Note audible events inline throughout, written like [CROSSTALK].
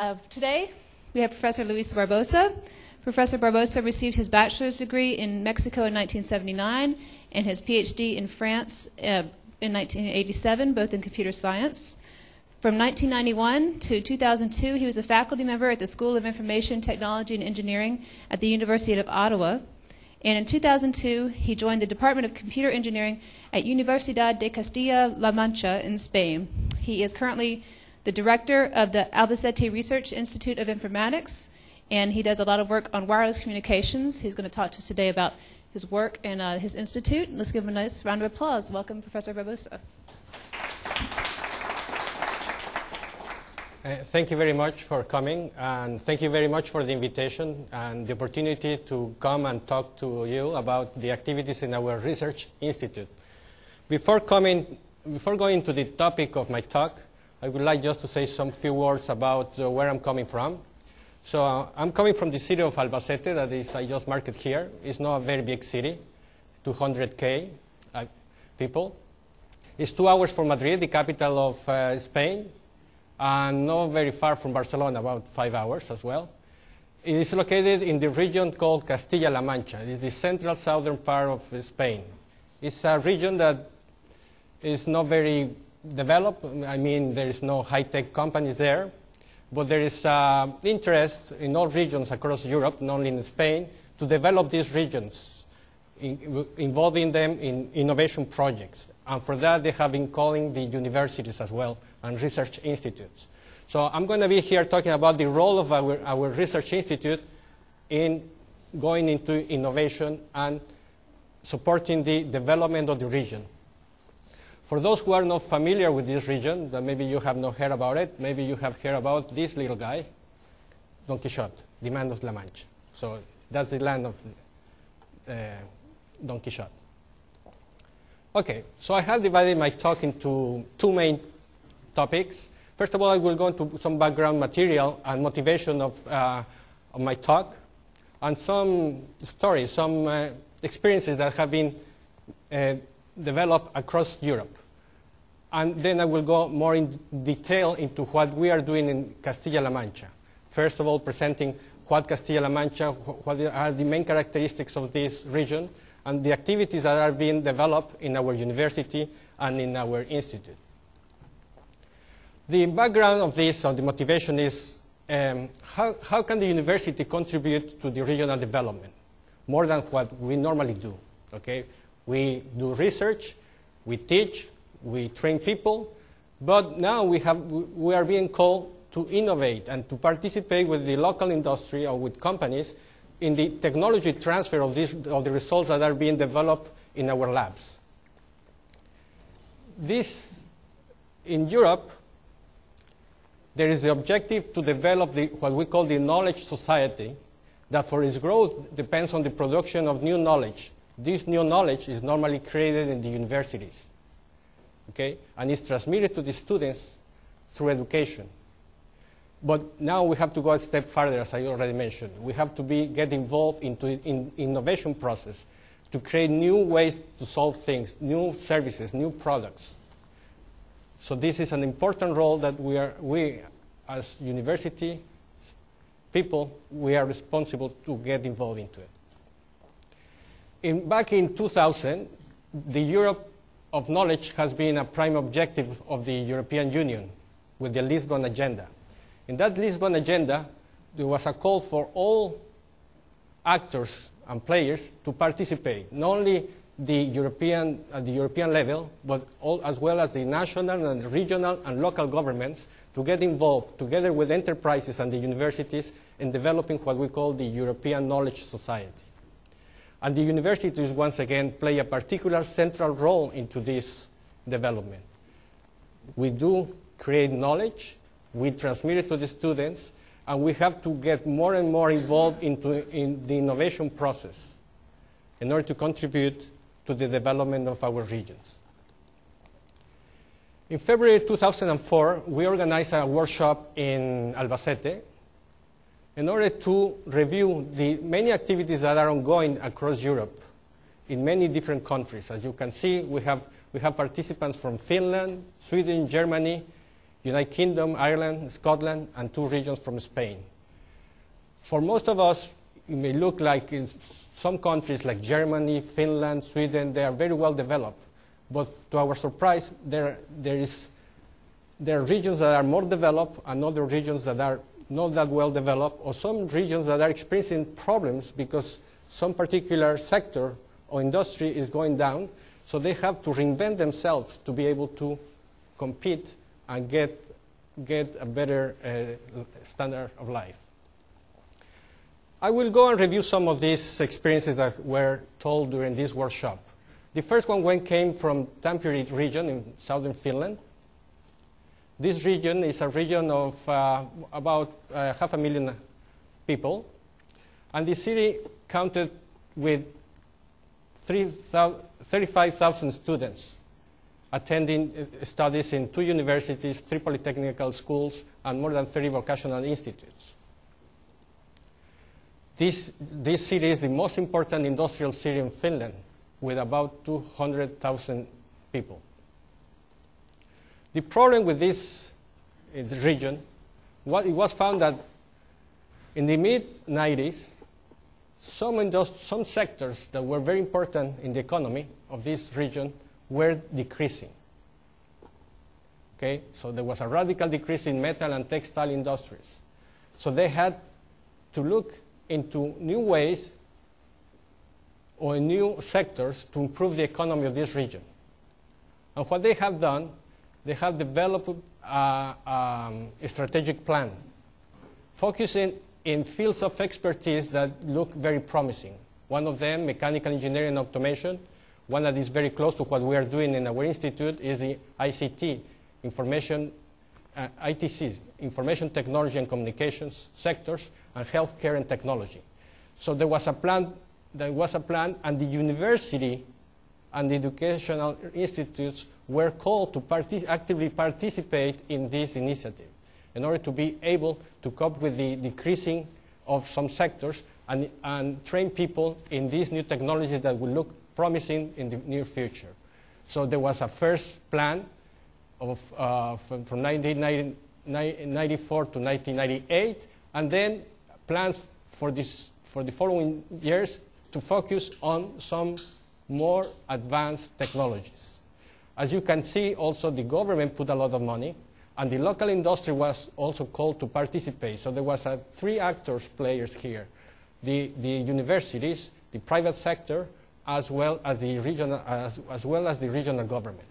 Uh, today, we have Professor Luis Barbosa. Professor Barbosa received his bachelor's degree in Mexico in 1979 and his PhD in France uh, in 1987, both in computer science. From 1991 to 2002, he was a faculty member at the School of Information Technology and Engineering at the University of Ottawa. And in 2002, he joined the Department of Computer Engineering at Universidad de Castilla-La Mancha in Spain. He is currently the director of the Albacete Research Institute of Informatics, and he does a lot of work on wireless communications. He's going to talk to us today about his work and uh, his institute. Let's give him a nice round of applause. Welcome, Professor Barbosa. Uh, thank you very much for coming, and thank you very much for the invitation and the opportunity to come and talk to you about the activities in our research institute. Before, coming, before going to the topic of my talk, I would like just to say some few words about uh, where I'm coming from. So uh, I'm coming from the city of Albacete, that is, I just marked here. It's not a very big city, 200K uh, people. It's two hours from Madrid, the capital of uh, Spain, and not very far from Barcelona, about five hours as well. It is located in the region called Castilla-La Mancha. It is the central southern part of Spain. It's a region that is not very developed. I mean, there is no high-tech companies there, but there is uh, interest in all regions across Europe, not only in Spain, to develop these regions, in, involving them in innovation projects. And for that, they have been calling the universities as well and research institutes. So I'm going to be here talking about the role of our, our research institute in going into innovation and supporting the development of the region. For those who are not familiar with this region, that maybe you have not heard about it, maybe you have heard about this little guy, Don Quixote, the man of La Mancha. So that's the land of uh, Don Quixote. Okay, so I have divided my talk into two main topics. First of all, I will go into some background material and motivation of, uh, of my talk, and some stories, some uh, experiences that have been uh, developed across Europe. And then I will go more in detail into what we are doing in Castilla-La Mancha. First of all, presenting what Castilla-La Mancha, what are the main characteristics of this region, and the activities that are being developed in our university and in our institute. The background of this, or the motivation is, um, how, how can the university contribute to the regional development more than what we normally do? Okay, we do research, we teach, we train people, but now we, have, we are being called to innovate and to participate with the local industry or with companies in the technology transfer of, this, of the results that are being developed in our labs. This, in Europe, there is the objective to develop the, what we call the knowledge society, that for its growth depends on the production of new knowledge. This new knowledge is normally created in the universities okay, and it's transmitted to the students through education. But now we have to go a step further, as I already mentioned. We have to be, get involved into in innovation process to create new ways to solve things, new services, new products. So this is an important role that we are, we as university people, we are responsible to get involved into it. In, back in 2000, the Europe of knowledge has been a prime objective of the European Union with the Lisbon Agenda. In that Lisbon Agenda, there was a call for all actors and players to participate, not only the European, at the European level, but all, as well as the national and regional and local governments to get involved together with enterprises and the universities in developing what we call the European Knowledge Society. And the universities, once again, play a particular central role into this development. We do create knowledge, we transmit it to the students, and we have to get more and more involved into in the innovation process in order to contribute to the development of our regions. In February 2004, we organized a workshop in Albacete in order to review the many activities that are ongoing across Europe in many different countries. As you can see, we have, we have participants from Finland, Sweden, Germany, United Kingdom, Ireland, Scotland, and two regions from Spain. For most of us, it may look like in some countries like Germany, Finland, Sweden, they are very well developed. But to our surprise, there, there, is, there are regions that are more developed and other regions that are not that well developed, or some regions that are experiencing problems because some particular sector or industry is going down. So they have to reinvent themselves to be able to compete and get, get a better uh, standard of life. I will go and review some of these experiences that were told during this workshop. The first one came from Tampere region in southern Finland. This region is a region of uh, about uh, half a million people, and the city counted with 35,000 students attending uh, studies in two universities, three polytechnical schools, and more than 30 vocational institutes. This, this city is the most important industrial city in Finland, with about 200,000 people. The problem with this eh, region, what it was found that in the mid 90s, some, some sectors that were very important in the economy of this region were decreasing. Okay, so there was a radical decrease in metal and textile industries. So they had to look into new ways or new sectors to improve the economy of this region. And what they have done, they have developed a, um, strategic plan focusing in fields of expertise that look very promising. One of them, mechanical engineering and automation. One that is very close to what we are doing in our institute is the ICT, information, uh, ITCs, information technology and communications sectors, and healthcare and technology. So there was a plan, there was a plan, and the university and the educational institutes were called to partic actively participate in this initiative in order to be able to cope with the decreasing of some sectors and, and train people in these new technologies that will look promising in the near future. So there was a first plan of, uh, from, from 1994 to 1998, and then plans for, this, for the following years to focus on some more advanced technologies. As you can see, also the government put a lot of money and the local industry was also called to participate. So there was a three actors players here. The, the universities, the private sector, as well as the regional, as, as well as the regional government.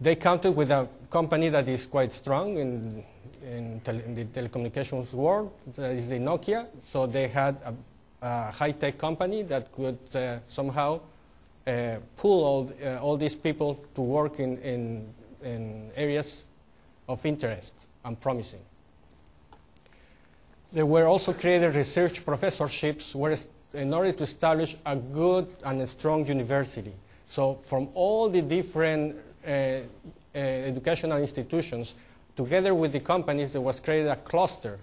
They counted with a company that is quite strong in, in, tele, in the telecommunications world, that is the Nokia. So they had a, a high-tech company that could uh, somehow uh, pull all, uh, all these people to work in, in in areas of interest and promising. There were also created research professorships where in order to establish a good and a strong university. So from all the different uh, uh, educational institutions, together with the companies, there was created a cluster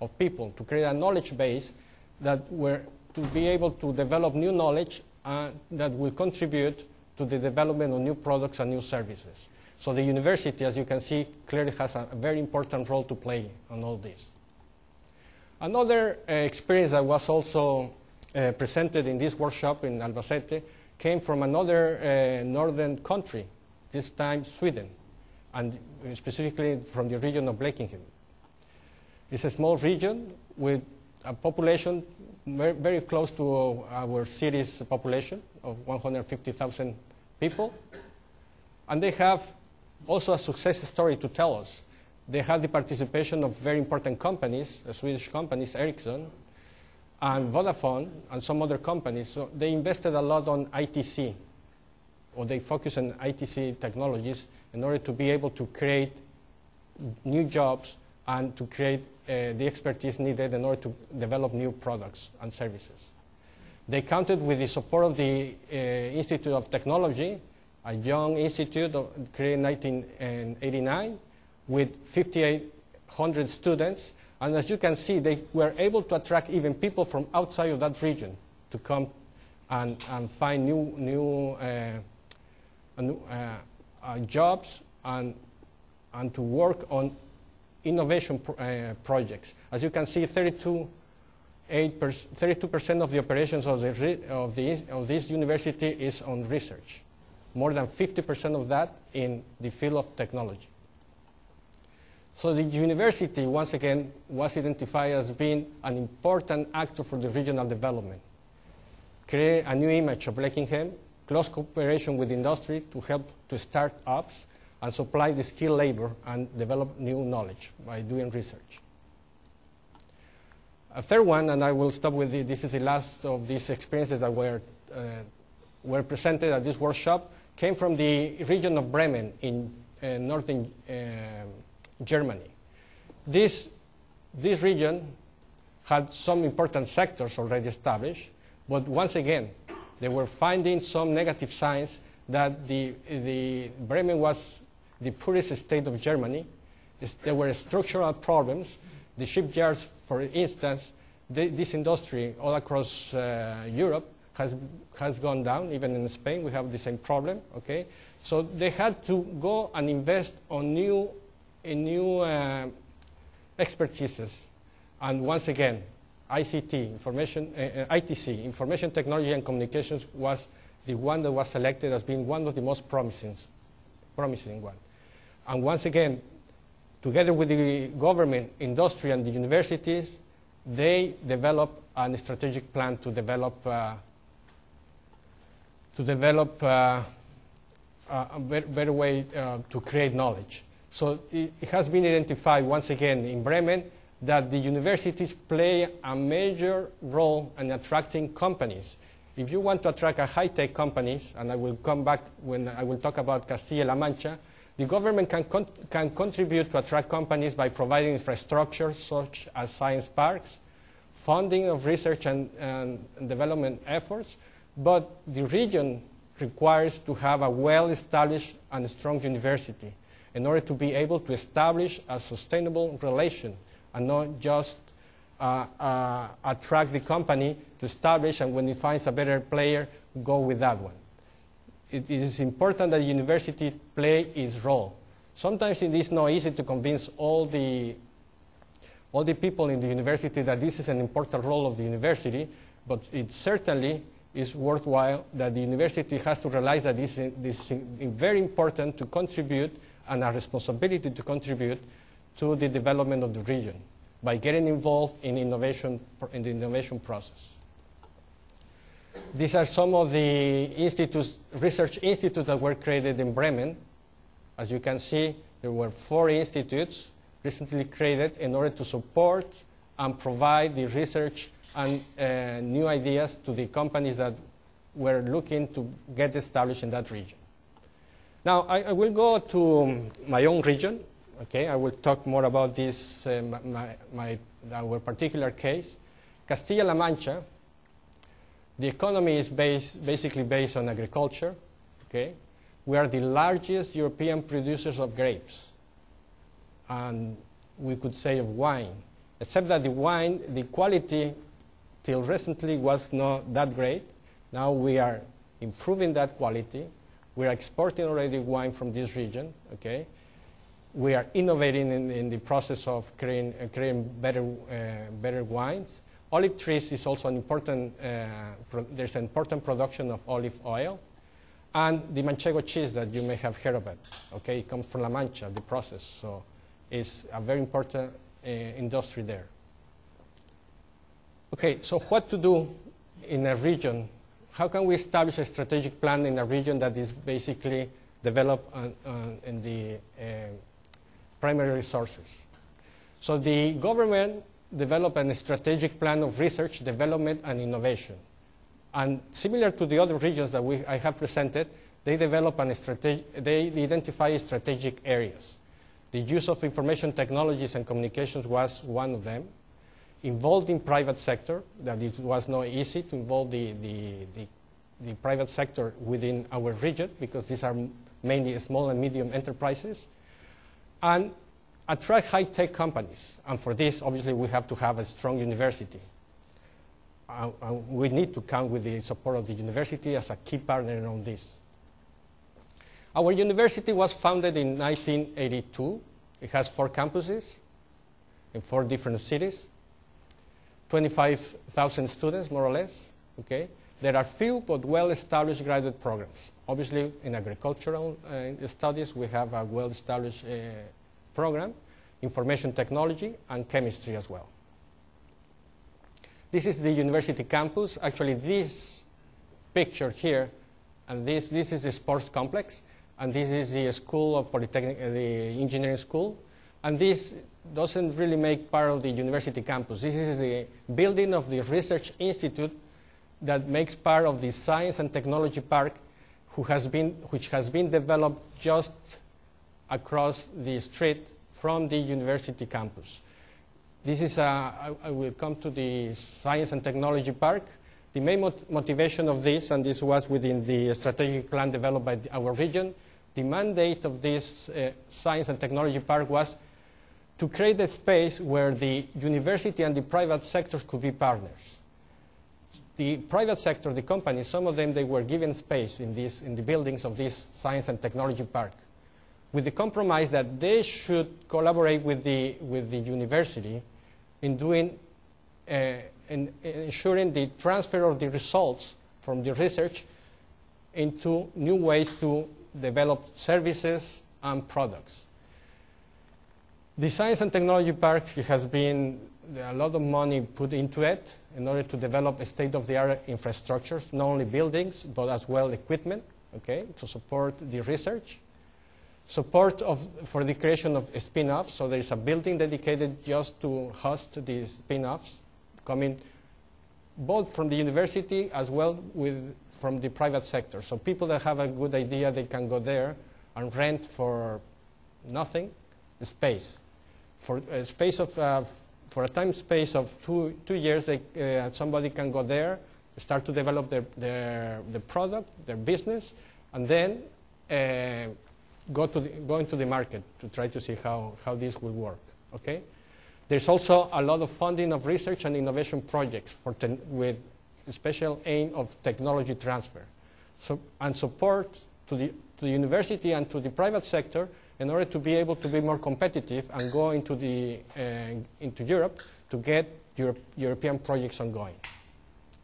of people to create a knowledge base that were to be able to develop new knowledge uh, that will contribute to the development of new products and new services. So the university, as you can see, clearly has a very important role to play on all this. Another uh, experience that was also uh, presented in this workshop in Albacete came from another uh, northern country, this time Sweden, and specifically from the region of Blekinge. It's a small region with a population very, very close to our city's population of 150,000 people. And they have also a success story to tell us. They had the participation of very important companies, Swedish companies, Ericsson, and Vodafone, and some other companies. So they invested a lot on ITC, or they focused on ITC technologies in order to be able to create new jobs and to create uh, the expertise needed in order to develop new products and services. They counted with the support of the uh, Institute of Technology a young institute created in 1989 with 5,800 students. And as you can see, they were able to attract even people from outside of that region to come and, and find new, new, uh, uh, uh, jobs and and to work on innovation pro- uh, projects. As you can see, 32 32% of the operations of, the, of, the, of this university is on research. More than 50% of that in the field of technology. So the university, once again, was identified as being an important actor for the regional development. Create a new image of Leckingham, close cooperation with industry to help to start ups and supply the skilled labor and develop new knowledge by doing research. A third one, and I will stop with the, this is the last of these experiences that were, uh, were presented at this workshop, came from the region of Bremen in uh, northern uh, Germany. This, this region had some important sectors already established, but once again, they were finding some negative signs that the, the Bremen was the poorest state of Germany. There were structural problems. The shipyards, for instance, the, this industry all across uh, Europe has, has gone down. Even in Spain, we have the same problem. Okay, so they had to go and invest on new, in new uh, expertises. And once again, ICT, information, uh, ITC, information technology and communications, was the one that was selected as being one of the most promising, promising one. And once again, together with the government, industry, and the universities, they develop a strategic plan to develop uh, to develop uh, a better, way uh, to create knowledge. So it, it has been identified once again in Bremen that the universities play a major role in attracting companies. If you want to attract a high-tech companies, and I will come back when I will talk about Castilla-La Mancha, the government can, con can contribute to attract companies by providing infrastructure such as science parks, funding of research and, and development efforts, but the region requires to have a well-established and strong university in order to be able to establish a sustainable relation and not just uh, uh, attract the company to establish and when it finds a better player, go with that one. It is important that university play its role. Sometimes it is not easy to convince all the, all the people in the university that this is an important role of the university, but it certainly is worthwhile that the university has to realize that this, this is very important to contribute and a responsibility to contribute to the development of the region by getting involved in innovation in the innovation process. These are some of the institutes, research institutes that were created in Bremen. As you can see, there were four institutes recently created in order to support and provide the research and uh, new ideas to the companies that were looking to get established in that region. Now, I, I will go to my own region. Okay, I will talk more about this, uh, my, my, our particular case. Castilla-La Mancha, the economy is based, basically based on agriculture. Okay, we are the largest European producers of grapes, and we could say of wine, except that the wine, the quality till recently was not that great. Now we are improving that quality. We are exporting already wine from this region. Okay, we are innovating in, in the process of creating, uh, creating better, uh, better wines. Olive trees is also an important, uh, there's an important production of olive oil. And the Manchego cheese that you may have heard it, okay, it comes from La Mancha, the process. So it's a very important uh, industry there. Okay, so what to do in a region? How can we establish a strategic plan in a region that is basically developed on, on, in the uh, primary resources? So the government developed a strategic plan of research, development, and innovation. And similar to the other regions that we, I have presented, they develop an they identify strategic areas. The use of information technologies and communications was one of them. Involved in private sector, that it was not easy to involve the, the, the, the private sector within our region because these are mainly small and medium enterprises. And attract high-tech companies. And for this, obviously, we have to have a strong university. Uh, uh, we need to count with the support of the university as a key partner on this. Our university was founded in 1982. It has four campuses in four different cities, 25,000 students, more or less. Okay? There are few but well-established graduate programs. Obviously, in agricultural uh, studies, we have a well-established uh, program, information technology, and chemistry as well. This is the university campus. Actually, this picture here, and this, this is the sports complex, and this is the school of Polytechnic, uh, the engineering school. And this doesn't really make part of the university campus. This is the building of the research institute that makes part of the science and technology park who has been, which has been developed just across the street from the university campus. This is, a, I, I will come to the Science and Technology Park. The main mot motivation of this, and this was within the strategic plan developed by the, our region, the mandate of this uh, Science and Technology Park was to create a space where the university and the private sectors could be partners. The private sector, the companies, some of them, they were given space in, this, in the buildings of this Science and Technology Park with the compromise that they should collaborate with the, with the university in doing, uh, in, in ensuring the transfer of the results from the research into new ways to develop services and products. The Science and Technology Park has been a lot of money put into it in order to develop state-of-the-art infrastructures, not only buildings, but as well equipment, okay, to support the research support of, for the creation of spin-offs. So there is a building dedicated just to host these spin-offs coming both from the university as well with from the private sector. So people that have a good idea, they can go there and rent for nothing space. For a space of, uh, for a time space of two, two years, they, uh, somebody can go there, start to develop their, their, their product, their business, and then uh, go, to the, go into the market to try to see how, how this will work. Okay? There's also a lot of funding of research and innovation projects for with special aim of technology transfer so, and support to the, to the university and to the private sector in order to be able to be more competitive and go into, the, uh, into Europe to get Europe, European projects ongoing.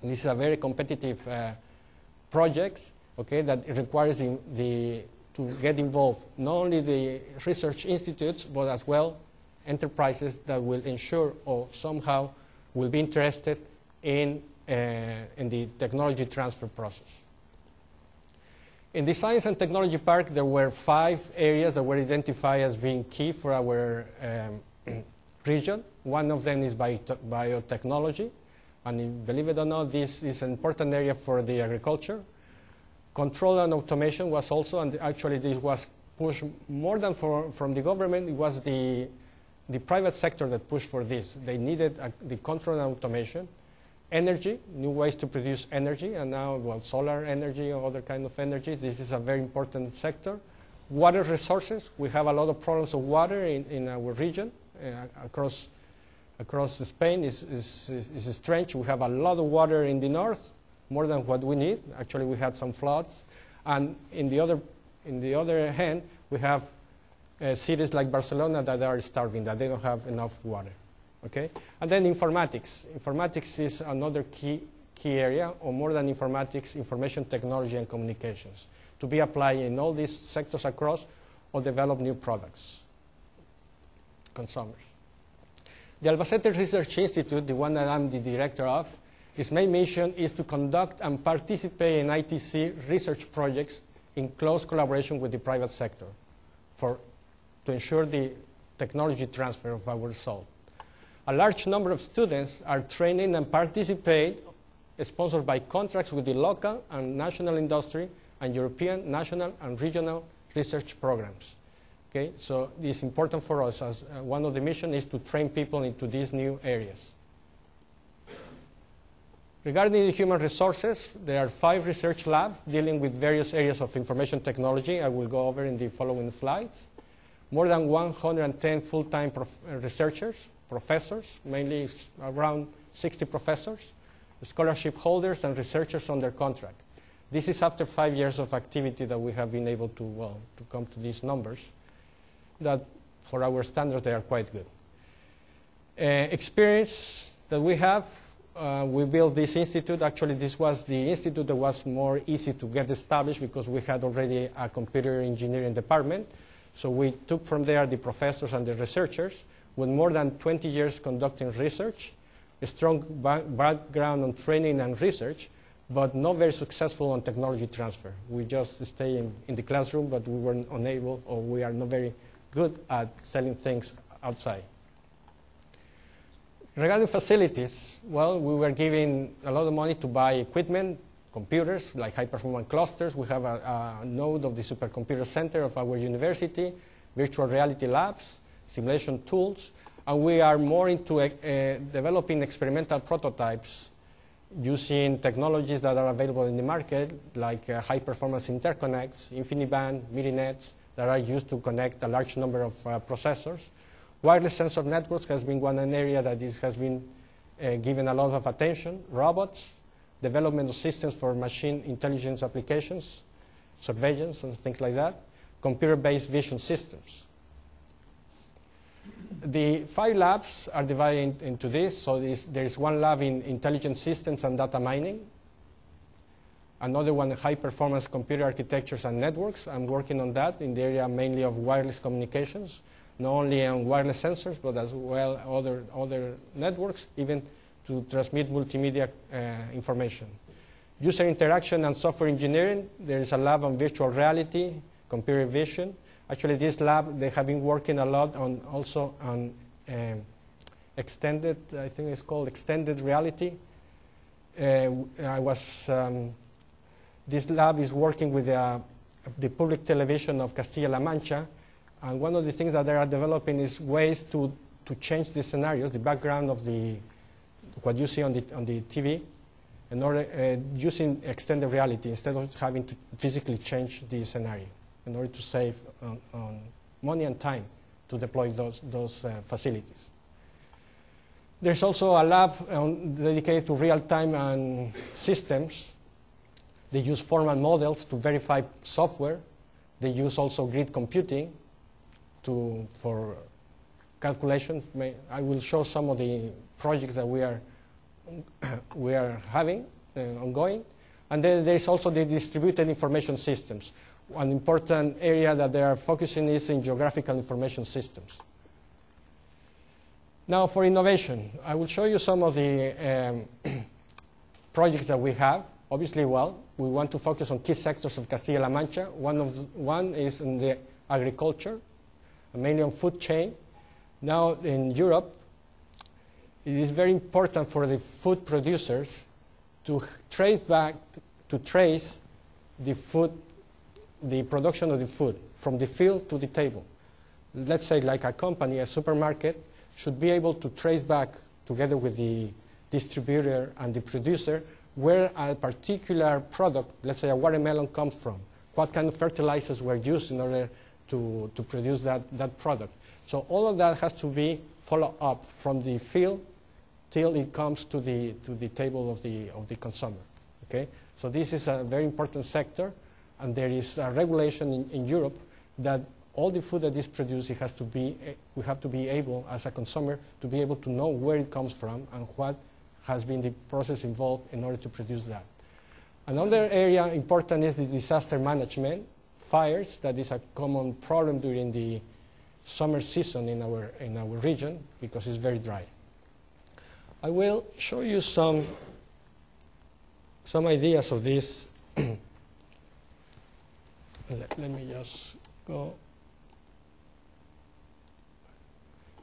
And this is a very competitive uh, project okay, that requires the, the to get involved not only the research institutes, but as well enterprises that will ensure or somehow will be interested in, uh, in the technology transfer process. In the Science and Technology Park, there were five areas that were identified as being key for our um, [CLEARS THROAT] region. One of them is biotechnology. And believe it or not, this is an important area for the agriculture. Control and automation was also, and actually this was pushed more than for, from the government, it was the, the private sector that pushed for this. They needed the control and automation. Energy, new ways to produce energy, and now, well, solar energy or other kind of energy. This is a very important sector. Water resources, we have a lot of problems of water in, in our region uh, across, across Spain is, is, is, is strange. We have a lot of water in the north, more than what we need. Actually, we had some floods. And in the other, in the other hand, we have uh, cities like Barcelona that are starving, that they don't have enough water. Okay? And then informatics. Informatics is another key, key area, or more than informatics, information technology and communications, to be applied in all these sectors across or develop new products, consumers. The Albacete Research Institute, the one that I'm the director of, its main mission is to conduct and participate in ITC research projects in close collaboration with the private sector for, to ensure the technology transfer of our result. A large number of students are training and participate, sponsored by contracts with the local and national industry and European, national, and regional research programs. Okay, so it's important for us as uh, one of the missions is to train people into these new areas. Regarding the human resources, there are five research labs dealing with various areas of information technology. I will go over in the following slides. More than 110 full-time prof researchers, professors, mainly around 60 professors, scholarship holders, and researchers under contract. This is after five years of activity that we have been able to, well, to come to these numbers that for our standards they are quite good. Uh, experience that we have, uh, we built this institute. Actually, this was the institute that was more easy to get established because we had already a computer engineering department. So we took from there the professors and the researchers with more than 20 years conducting research, a strong ba background on training and research, but not very successful on technology transfer. We just stay in, in the classroom, but we were unable or we are not very good at selling things outside. Regarding facilities, well, we were giving a lot of money to buy equipment, computers, like high-performance clusters. We have a, a, node of the supercomputer center of our university, virtual reality labs, simulation tools, and we are more into uh, developing experimental prototypes using technologies that are available in the market, like uh, high-performance interconnects, InfiniBand, Myrinets, that are used to connect a large number of uh, processors. Wireless sensor networks has been one an area that is, has been uh, given a lot of attention. Robots, development of systems for machine intelligence applications, surveillance and things like that. Computer-based vision systems. The five labs are divided into this. So there is one lab in intelligent systems and data mining. Another one, high-performance computer architectures and networks. I'm working on that in the area mainly of wireless communications, not only on wireless sensors, but as well other, other networks, even to transmit multimedia uh, information. User interaction and software engineering, there is a lab on virtual reality, computer vision, Actually, this lab, they have been working a lot on also on um, extended, I think it's called extended reality. Uh, I was, um, this lab is working with uh, the public television of Castilla-La Mancha, and one of the things that they are developing is ways to, to change the scenarios, the background of the, what you see on the, on the TV, in order, uh, using extended reality instead of having to physically change the scenario in order to save on, on money and time to deploy those, those uh, facilities. There's also a lab um, dedicated to real-time and systems. They use formal models to verify software. They use also grid computing to, for calculations. I will show some of the projects that we are, [COUGHS] we are having uh, ongoing. And then there's also the distributed information systems An important area that they are focusing is in geographical information systems. Now for innovation, I will show you some of the um, [COUGHS] projects that we have. Obviously, well, we want to focus on key sectors of Castilla-La Mancha. One, of the, one is in the agriculture, mainly on food chain. Now in Europe, it is very important for the food producers to trace back, to trace the food the production of the food from the field to the table. Let's say like a company, a supermarket, should be able to trace back together with the distributor and the producer where a particular product, let's say a watermelon, comes from. What kind of fertilizers were used in order to, to produce that, that product. So all of that has to be followed up from the field till it comes to the, to the table of the, of the consumer. Okay? So this is a very important sector and there is a regulation in, in Europe that all the food that is produced, it has to be, eh, we have to be able, as a consumer, to be able to know where it comes from and what has been the process involved in order to produce that. Another area important is the disaster management, fires, that is a common problem during the summer season in our, in our region because it's very dry. I will show you some, some ideas of this [CLEARS THROAT] let, let me just go.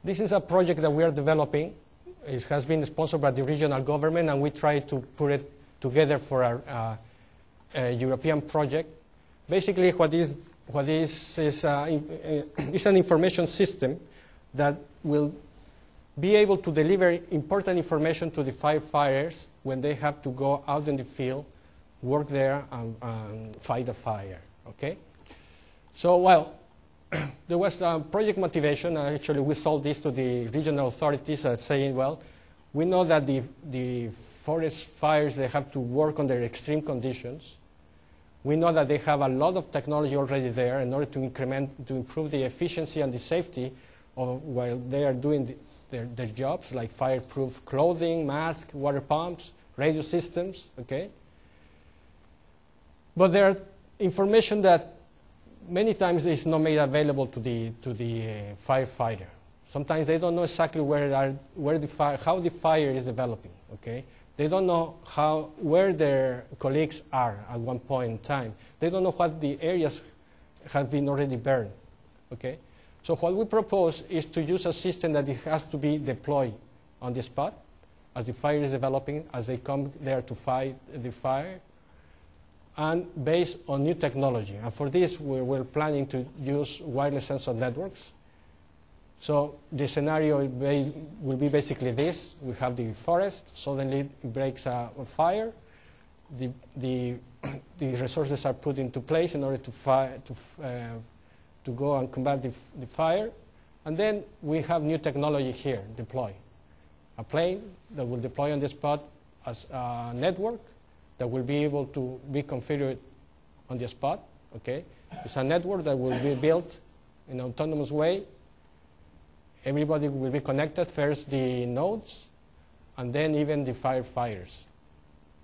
This is a project that we are developing. It has been sponsored by the regional government, and we try to put it together for uh, a European project. Basically, what is what is is, uh, [CLEARS THROAT] is an information system that will be able to deliver important information to the firefighters when they have to go out in the field, work there, and, and fight the fire. Okay? So, well, [CLEARS THROAT] there was a project motivation. Actually, we sold this to the regional authorities uh, saying, well, we know that the, the forest fires, they have to work under extreme conditions. We know that they have a lot of technology already there in order to increment, to improve the efficiency and the safety of while they are doing the, their, their jobs, like fireproof clothing, masks, water pumps, radio systems, okay? But there are information that many times is not made available to the, to the uh, firefighter. Sometimes they don't know exactly where, are, where the fire, how the fire is developing, okay? They don't know how, where their colleagues are at one point in time. They don't know what the areas have been already burned, okay? So what we propose is to use a system that it has to be deployed on the spot as the fire is developing, as they come there to fight the fire, and based on new technology. And for this, we're, we're planning to use wireless sensor networks. So the scenario will be basically this. We have the forest, suddenly it breaks a, a fire. The, the, [CLEARS THROAT] the, resources are put into place in order to, to, uh, to go and combat the, the fire. And then we have new technology here, deploy. A plane that will deploy on the spot as a network that will be able to be configured on the spot. Okay, it's a network that will be built in an autonomous way. Everybody will be connected. First the nodes, and then even the firefighters.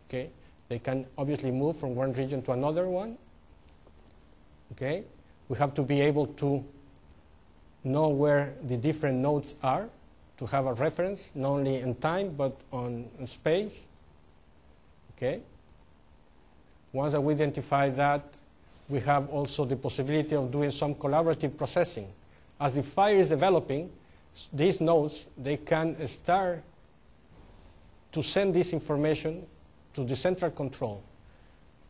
Okay, they can obviously move from one region to another one. Okay, we have to be able to know where the different nodes are to have a reference, not only in time but on space. Okay. Once we identify that, we have also the possibility of doing some collaborative processing. As the fire is developing, these nodes, they can start to send this information to the central control.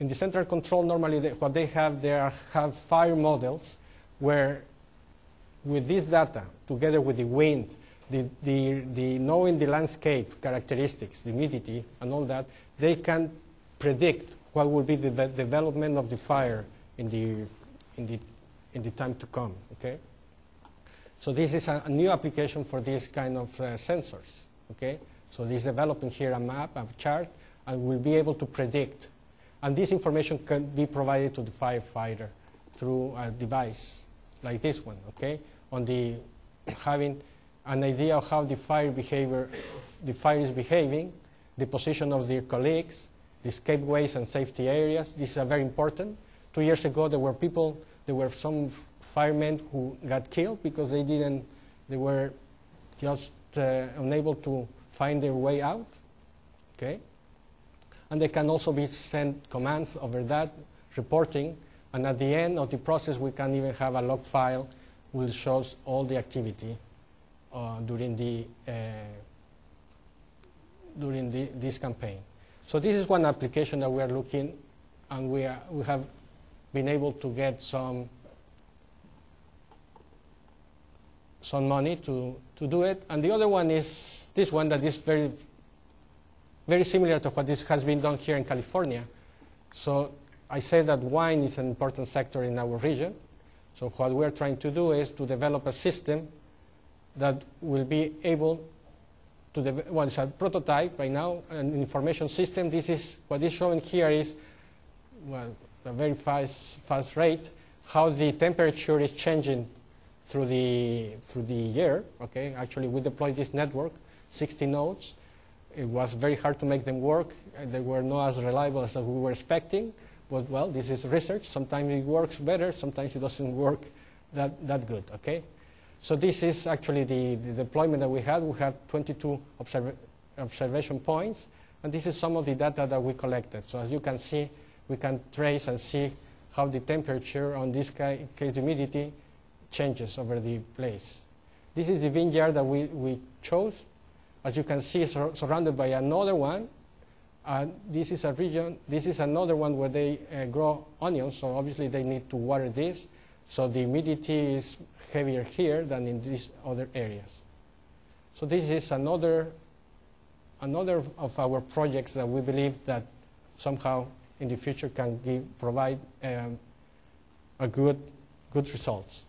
In the central control, normally they, what they have, they are, have fire models where with this data, together with the wind, the, the, the knowing the landscape characteristics, the humidity, and all that, they can predict what will be the de development of the fire in the, in the, in the time to come, okay? So this is a, a new application for this kind of uh, sensors, okay? So this is developing here a map, a chart, and we'll be able to predict. And this information can be provided to the firefighter through a device like this one, okay? On the having an idea of how the fire behavior, the fire is behaving, the position of their colleagues, the escapeways and safety areas. This is very important. Two years ago, there were people, there were some firemen who got killed because they didn't, they were just uh, unable to find their way out. Okay? And they can also be sent commands over that, reporting, and at the end of the process, we can even have a log file which shows all the activity uh, during, the, uh, during the, this campaign. So this is one application that we are looking, and we, are, we have been able to get some, some money to, to do it. And the other one is this one that is very, very similar to what this has been done here in California. So I say that wine is an important sector in our region. So what we're trying to do is to develop a system that will be able to the, well, it's a prototype right now, an information system. This is, what is showing here is, well, a very fast, fast rate, how the temperature is changing through the, through the year, okay? Actually, we deployed this network, 60 nodes. It was very hard to make them work. They were not as reliable as we were expecting. But, well, this is research. Sometimes it works better. Sometimes it doesn't work that, that good, okay? So this is actually the, the deployment that we had. We had 22 observ observation points, and this is some of the data that we collected. So as you can see, we can trace and see how the temperature on this case humidity changes over the place. This is the vineyard that we, we chose. As you can see, sur surrounded by another one. Uh, this is a region, this is another one where they uh, grow onions, so obviously they need to water this. So the humidity is heavier here than in these other areas. So this is another, another of our projects that we believe that somehow in the future can give, provide um, a good, good results.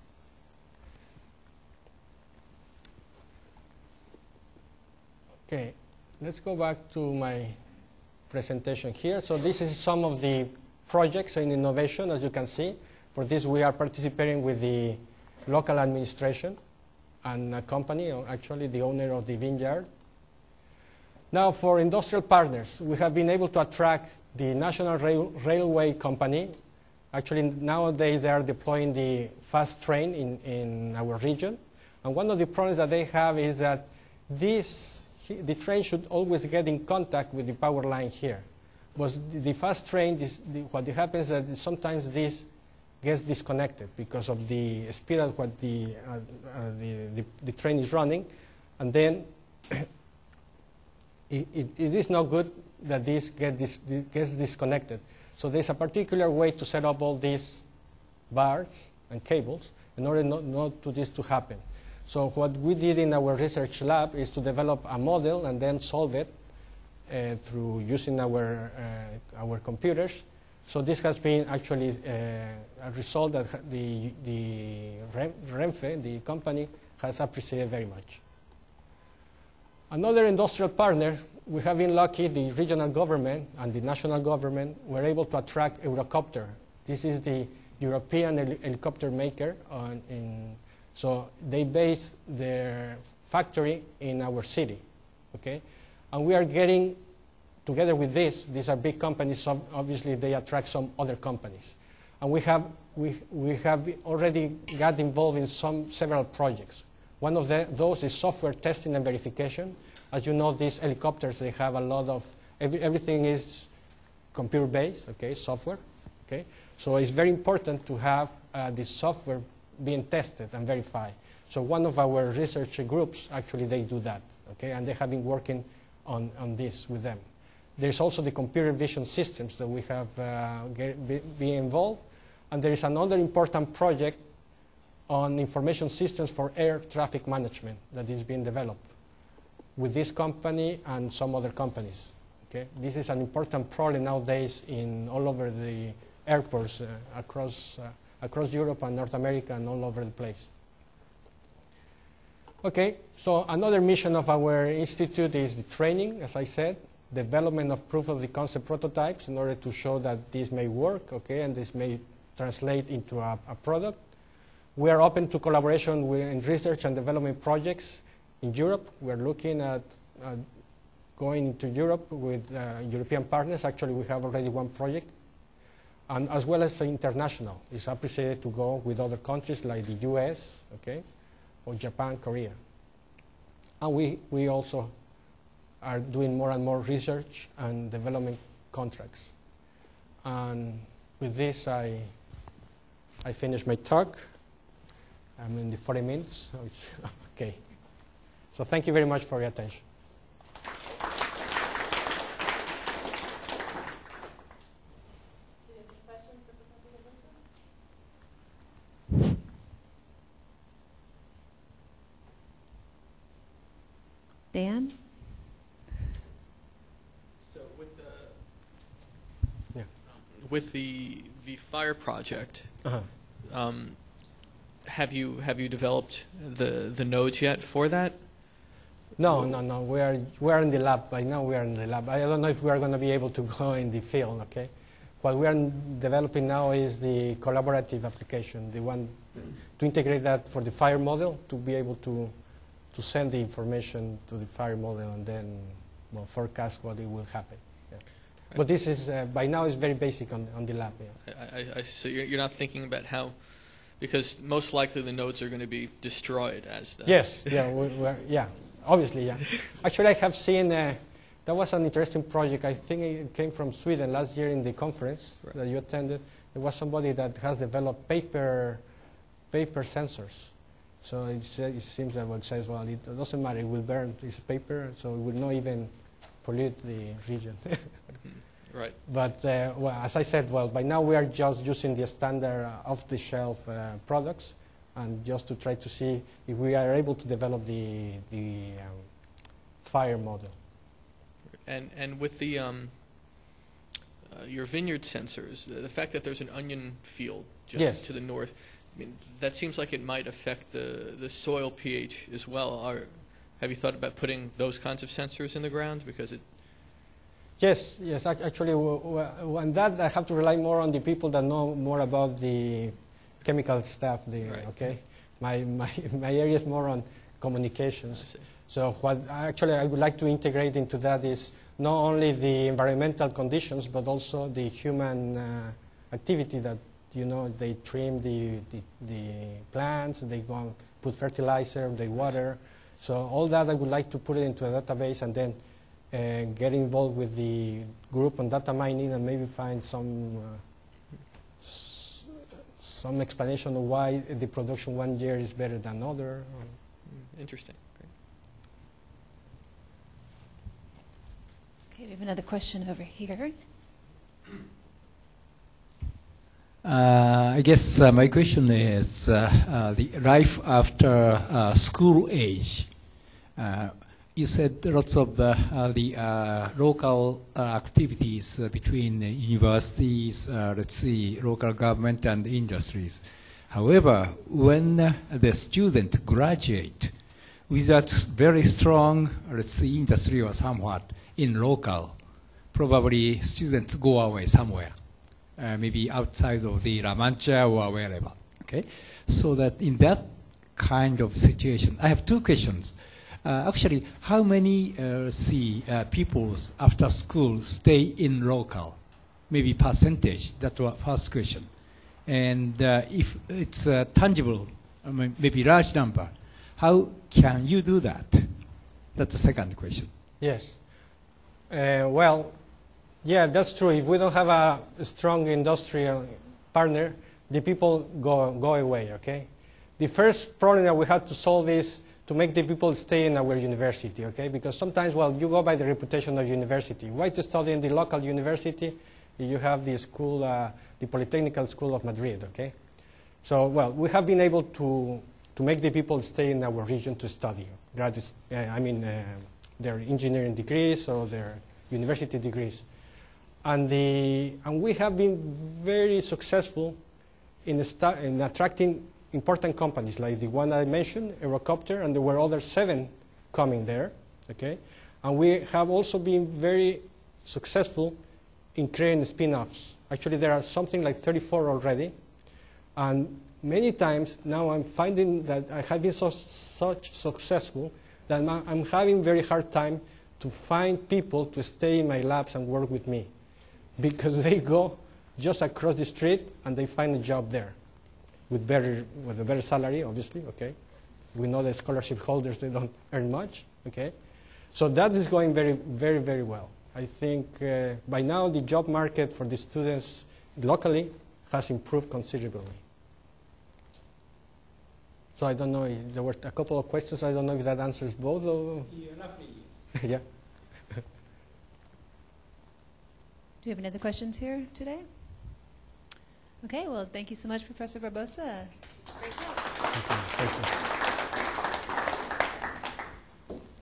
Okay, let's go back to my presentation here. So this is some of the projects in innovation, as you can see. For this, we are participating with the local administration and a company, actually the owner of the vineyard. Now, for industrial partners, we have been able to attract the National Rail- Railway Company. Actually, nowadays they are deploying the fast train in, in our region. And one of the problems that they have is that this, the train should always get in contact with the power line here. But the, fast train, this, the, what happens is that sometimes this gets disconnected because of the speed at what the, uh, uh, the, the, the train is running. And then [COUGHS] it, it, it is not good that this get dis, gets disconnected. So there's a particular way to set up all these bars and cables in order not, not to this to happen. So what we did in our research lab is to develop a model and then solve it uh, through using our, uh, our computers. So this has been actually uh, a result that the, the Renfe, the company, has appreciated very much. Another industrial partner, we have been lucky, the regional government and the national government were able to attract Eurocopter. This is the European heli- helicopter maker. On, in, so they base their factory in our city, okay? And we are getting, together with this, these are big companies, so obviously they attract some other companies. And we have, we, we have already got involved in some, several projects. One of the, those is software testing and verification. As you know, these helicopters, they have a lot of, every, everything is computer-based, okay, software, okay? So it's very important to have uh, this software being tested and verified. So one of our research groups, actually, they do that, okay? And they have been working on, on this with them. There's also the computer vision systems that we have uh, involved. And there is another important project on information systems for air traffic management that is being developed with this company and some other companies. Okay? This is an important problem nowadays in all over the airports uh, across, uh, across Europe and North America and all over the place. Okay, so another mission of our institute is the training, as I said, development of proof of the concept prototypes in order to show that this may work, okay, and this may translate into a, a product. We are open to collaboration with, in research and development projects in Europe. We're looking at uh, going to Europe with uh, European partners. Actually, we have already one project. And as well as international. It's appreciated to go with other countries like the US, okay, or Japan, Korea. And we, we also are doing more and more research and development contracts. And with this, I, I finish my talk. I'm in the 40 minutes, so [LAUGHS] okay. So thank you very much for your attention. Dan? So with the Yeah. with the the fire project, Uh-huh. um, have you have you developed the the nodes yet for that? No, no, no. We are we are in the lab. By now, we are in the lab. I don't know if we are going to be able to go in the field. Okay. What we are developing now is the collaborative application, the one to integrate that for the fire model to be able to to send the information to the fire model and then well, forecast what it will happen. Yeah. But this is uh, by now is very basic on, on the lab. Yeah. I, I, I, so you're, you're not thinking about how, because most likely the nodes are going to be destroyed as the Yes, yeah, we, we're, yeah, obviously, yeah. Actually, I have seen uh, that was an interesting project. I think it came from Sweden last year in the conference Right. that you attended. There was somebody that has developed paper, paper sensors. So it, it seems that what says, well, it doesn't matter. It will burn this paper, so it will not even pollute the region. [LAUGHS] right. But uh, well, as I said, well, by now we are just using the standard uh, off-the-shelf uh, products, and just to try to see if we are able to develop the the um, fire model. And and with the um, uh, your vineyard sensors, the, the fact that there's an onion field just Yes. to the north, I mean, that seems like it might affect the the soil pH as well. Are, have you thought about putting those kinds of sensors in the ground because it Yes, yes. Actually, on that I have to rely more on the people that know more about the chemical stuff. there, Right. Okay, my, my [LAUGHS] my area is more on communications. So what actually I would like to integrate into that is not only the environmental conditions, but also the human uh, activity that you know they trim the, the the plants, they go and put fertilizer, they water. So all that I would like to put it into a database and then uh, get involved with the group on data mining and maybe find some uh, some explanation of why the production one year is better than other. Interesting. Great. Okay, we have another question over here. Uh, I guess uh, my question is uh, uh, the life after uh, school age. You said lots of uh, uh, the uh, local uh, activities uh, between universities, uh, let's see, local government and industries. However, when the student graduate without very strong, let's see, industry or somewhat in local, probably students go away somewhere maybe outside of the La Mancha or wherever. Okay, so that in that kind of situation, I have two questions. Uh, actually, how many uh, see uh, people after school stay in local? Maybe percentage. That was first question. And if it's tangible, I mean, maybe large number, how can you do that? That's the second question. Yes. Well, yeah, that's true. If we don't have a strong industrial partner, the people go, go away, okay? The first problem that we had to solve is to make the people stay in our university, okay? Because sometimes, well, you go by the reputation of university. Why to study in the local university? You have the school, uh, the Polytechnical School of Madrid, okay? So, well, we have been able to, to make the people stay in our region to study. Graduate, uh, I mean, uh, their engineering degrees or their university degrees. And, the, and we have been very successful in, in attracting important companies like the one I mentioned, Eurocopter, and there were other seven coming there. Okay? And we have also been very successful in creating spin offs. Actually, there are something like 34 already. And many times now I'm finding that I have been so, such successful that I'm having very hard time to find people to stay in my labs and work with me [LAUGHS] because they go just across the street and they find a job there with better with a better salary obviously okay? We know the scholarship holders they don't [LAUGHS] earn much okay? So that is going very very very well. I think uh, by now the job market for the students locally has improved considerably. So i don't know if there were a couple of questions. I don't know if that answers both or [LAUGHS] yeah. Do we have any other questions here today? Okay, well, thank you so much, Professor Barbosa. Great job. Thank you. Thank you.